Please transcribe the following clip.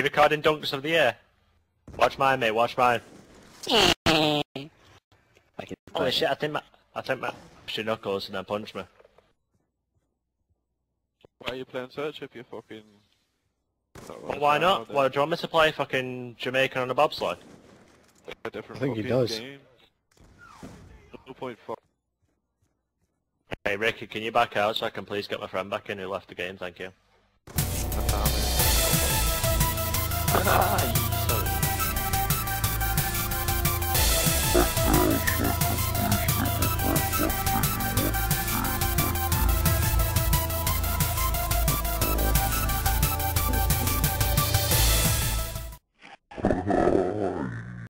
recording dunks of the year. Watch mine, mate. Watch mine. I can Holy shit! I think my, I think my she knuckles and then punch me. Why are you playing search if you're fucking... Well, why not? Why do you want me to play fucking Jamaican on a bobsled? A different I think he does. Game. 0.4. Hey Ricky, can you back out so I can please get my friend back in who left the game? Thank you. Oh,